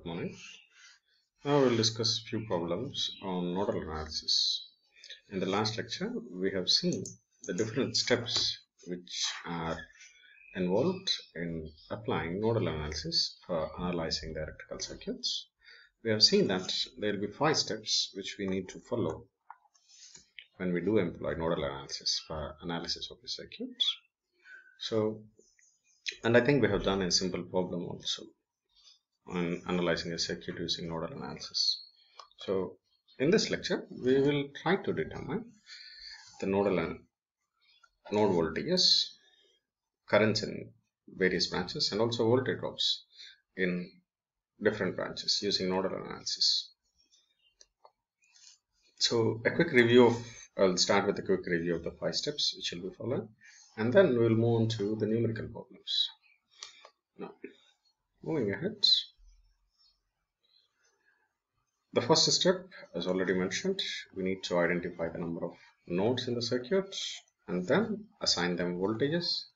Good morning. Now we'll discuss a few problems on nodal analysis. In the last lecture, we have seen the different steps which are involved in applying nodal analysis for analyzing the electrical circuits. We have seen that there will be five steps which we need to follow when we do employ nodal analysis for analysis of the circuits. So, and I think we have done a simple problem also on analyzing a circuit using nodal analysis. So, in this lecture, we will try to determine the nodal and node voltages, currents in various branches, and also voltage drops in different branches using nodal analysis. So, a quick review of I'll start with a quick review of the five steps which will be followed, and then we'll move on to the numerical problems. Now, moving ahead. The first step, as already mentioned, we need to identify the number of nodes in the circuit and then assign them voltages.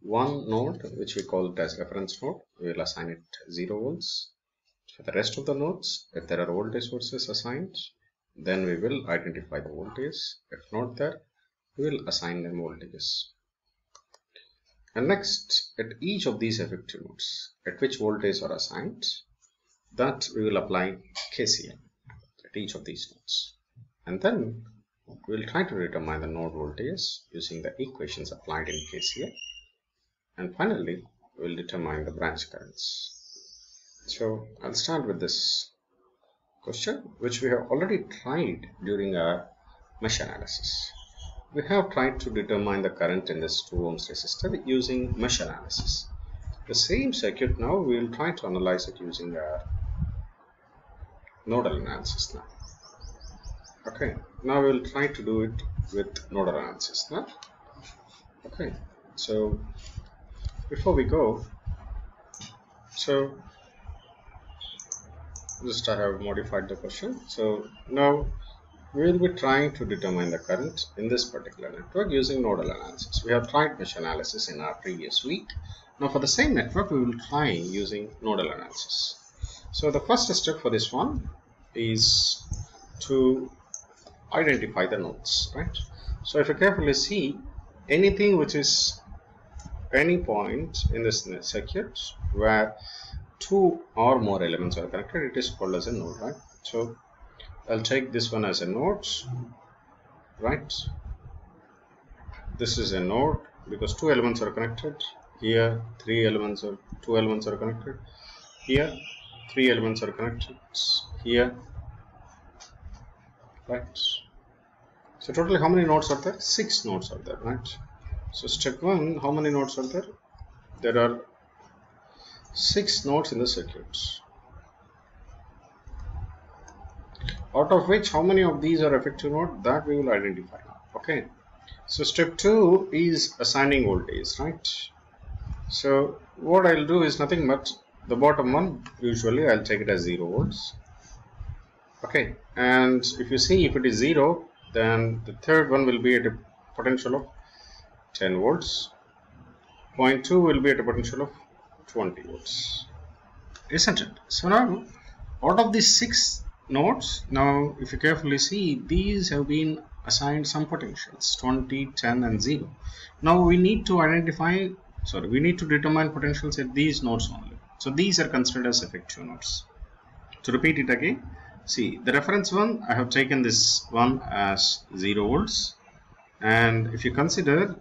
One node, which we call it as reference node, we will assign it 0 volts. For the rest of the nodes, if there are voltage sources assigned, then we will identify the voltages. If not there, we will assign them voltages. And next, at each of these effective nodes, at which voltages are assigned, that we will apply KCL at each of these nodes. And then we will try to determine the node voltages using the equations applied in KCL. And finally, we will determine the branch currents. So I'll start with this question, which we have already tried during our mesh analysis. We have tried to determine the current in this 2 ohms resistor using mesh analysis. The same circuit now we will try to analyze it using our nodal analysis now. Okay, now we will try to do it with nodal analysis now. Okay, so before we go, so just I have modified the question. So now we will be trying to determine the current in this particular network using nodal analysis. We have tried mesh analysis in our previous week. Now for the same network, we will try using nodal analysis. So the first step for this one is to identify the nodes, right? So if you carefully see anything which is any point in this circuit where two or more elements are connected, it is called as a node, right? So I'll take this one as a node, right? This is a node because two elements are connected. Here, three elements or two elements are connected. Here, three elements are connected. Here, right? So totally, how many nodes are there? Six nodes are there, right? So step one, how many nodes are there? There are six nodes in the circuit. Out of which, how many of these are effective node? That we will identify now. Okay. So step two is assigning voltage, right? So what I'll do is nothing but the bottom one. Usually, I'll take it as zero volts. Okay. And if you see, if it is zero, then the third one will be at a potential of 10 volts. Point two will be at a potential of 20 volts isn't it so now out of these six nodes now if you carefully see these have been assigned some potentials 20 10 and 0 now we need to identify sorry we need to determine potentials at these nodes only so these are considered as effective nodes. To repeat it again see the reference one i have taken this one as 0 volts. And if you consider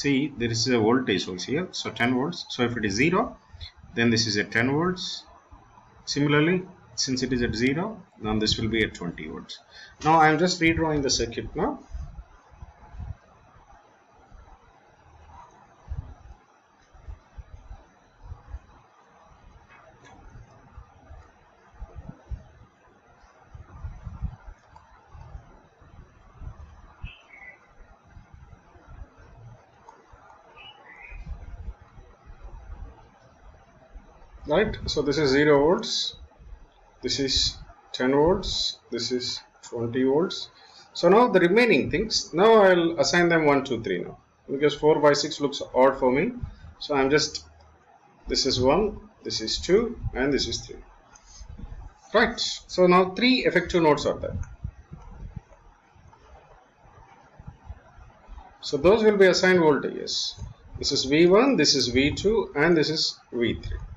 see there is a voltage source here. So 10 volts. So if it is 0 then this is at 10 volts. Similarly since it is at 0 now this will be at 20 volts. Now I am just redrawing the circuit now right? So this is 0 volts this is 10 volts this is 20 volts. So now the remaining things now I'll assign them 1 2 3 now because 4 by 6 looks odd for me. So I'm just this is 1 this is 2 and this is 3 right so now three effective nodes are there. So those will be assigned voltages. This is v1 this is v2 and this is v3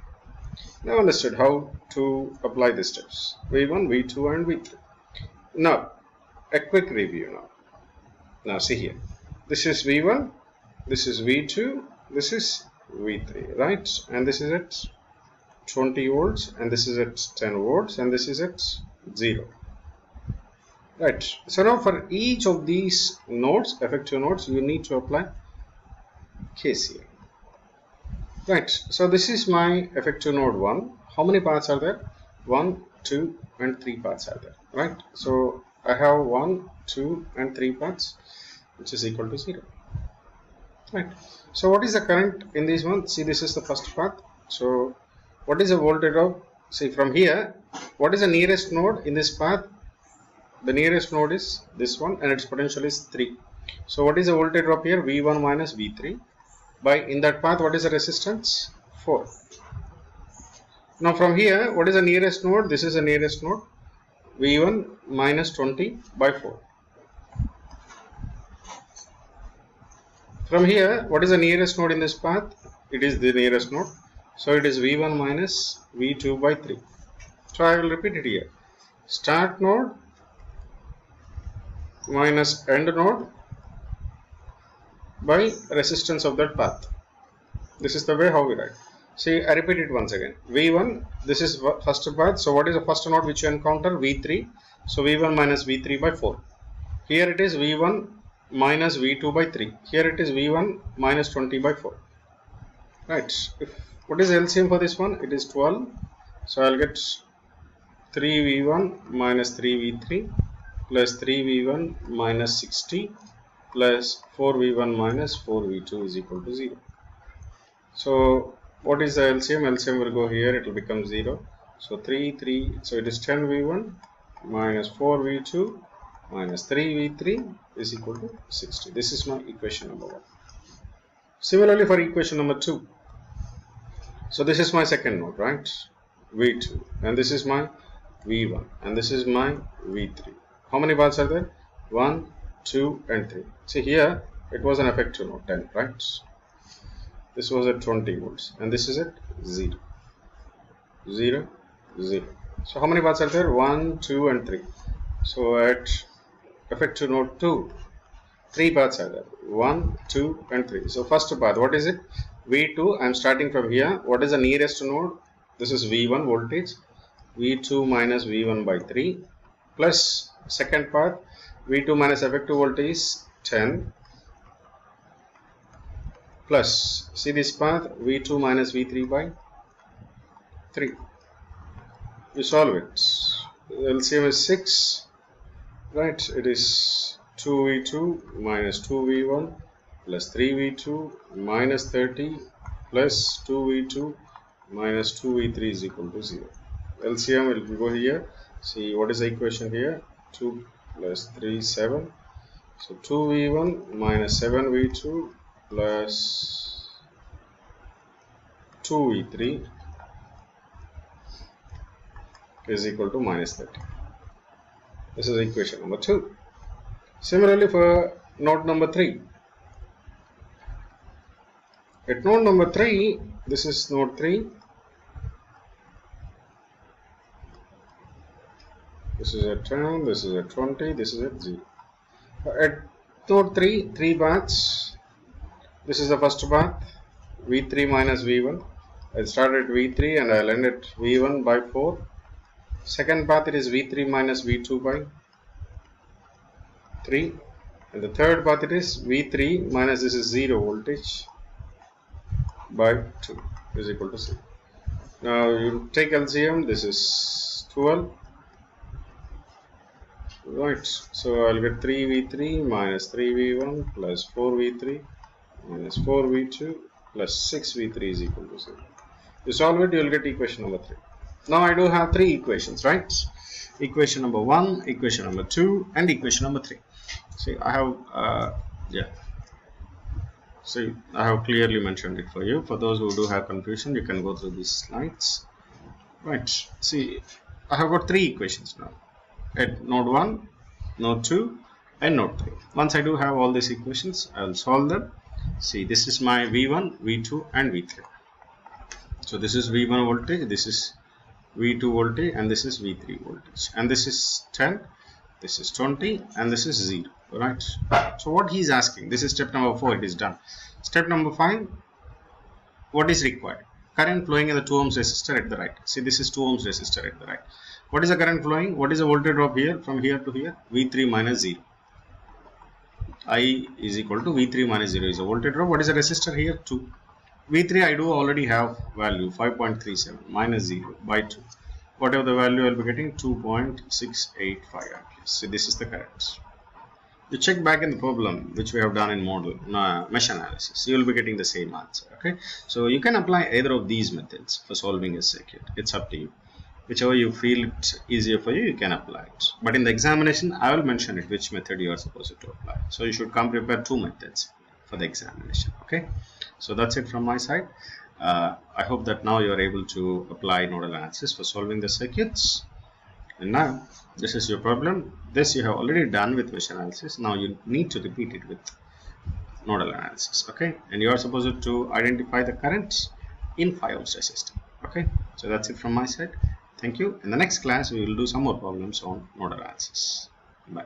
now understood how to apply the steps. V1 v2 and v3 now a quick review now. Now see here. This is v1 this is v2 this is v3 right? And this is at 20 volts and this is at 10 volts and this is at 0 right. So now for each of these nodes effective nodes you need to apply KCL right so this is my effective node 1 how many paths are there? 1 2 and 3 paths are there right? So I have 1 2 and 3 paths which is equal to 0 right? So what is the current in this one? See this is the first path. So what is the voltage of see from here what is the nearest node in this path? The nearest node is this one and its potential is 3 so what is the voltage drop here? V1 minus v3 by in that path what is the resistance? 4 now from here what is the nearest node? This is the nearest node. V1 minus 20 by 4 from here what is the nearest node in this path? It is the nearest node. So it is v1 minus v2 by 3 so I will repeat it here. Start node minus end node by resistance of that path. This is the way how we write. See I repeat it once again. V1 this is first path. So what is the first node which you encounter? V3 so v1 minus v3 by 4 here it is v1 minus v2 by 3 here it is v1 minus 20 by 4 right. If what is LCM for this one? It is 12 so I'll get 3v1 minus 3v3 plus 3v1 minus 60 plus 4v1 minus 4v2 is equal to 0 so what is the LCM LCM will go here it will become 0 so 3 3 so it is 10v1 minus 4v2 minus 3v3 is equal to 60 this is my equation number 1 similarly for equation number 2 so this is my second node right? V2 and this is my v1 and this is my v3 how many paths are there? 1 2 and 3 see here it was an effective node 10 right? This was at 20 volts and this is at 0 0 0 so how many paths are there? 1 2 and 3 so at effective node 2 three paths are there. 1 2 and 3 so first path what is it? V2 i'm starting from here. What is the nearest node? This is v1 voltage. V2 minus v1 by 3 plus second path v2 minus effective voltage is 10 plus see this path v2 minus v3 by 3 we solve it. LCM is 6 right it is 2v2 minus 2v1 plus 3v2 minus 30 plus 2v2 minus 2v3 is equal to 0 LCM will go here. See what is the equation here? 2 plus 3 7 so 2v1 minus 7v2 plus 2v3 is equal to minus 30 this is equation number 2 similarly for node number 3 at node number 3 this is node 3 this is at 10 this is at 20 this is at 0 at node 3 three paths this is the first path v3 minus v1 I'll start at v3 and I'll end at v1 by 4 second path it is v3 minus v2 by 3 and the third path it is v3 minus this is 0 voltage by 2 is equal to 0 now you take LCM this is 12 right so I'll get 3v3 minus 3v1 plus 4v3 minus 4v2 plus 6v3 is equal to 0 you solve it you will get equation number 3 now I do have three equations right? Equation number 1 equation number 2 and equation number 3 see I have uh, yeah. See I have clearly mentioned it for you. For those who do have confusion you can go through these slides. Right. See I have got three equations now at node 1 node 2 and node 3 once I do have all these equations I will solve them. See this is my V1 V2 and V3 so this is V1 voltage this is V2 voltage and this is V3 voltage. And this is 10 this is 20 and this is 0 right? So what he's asking this is step number 4 it is done. Step number 5 what is required? Current flowing in the 2 ohms resistor at the right. See this is 2 ohms resistor at the right what is the current flowing? What is the voltage drop here? From here to here? V3 minus 0 I is equal to V3 minus 0 is a voltage drop. What is the resistor here? 2 V3 I do already have value 5.37 minus 0 by 2 whatever the value I'll be getting 2.685 amperes so this is the current. You check back in the problem which we have done in model uh, mesh analysis. You will be getting the same answer okay? So you can apply either of these methods for solving a circuit. It's up to you whichever you feel it's easier for you you can apply it. But in the examination I will mention it which method you are supposed to apply. So you should come prepare two methods for the examination okay? So that's it from my side. Uh, I hope that now you are able to apply nodal analysis for solving the circuits. And now this is your problem. This you have already done with mesh analysis. Now you need to repeat it with nodal analysis okay? And you are supposed to identify the currents in 5 ohms resistor okay? So that's it from my side thank you. In the next class we will do some more problems on nodal analysis. Bye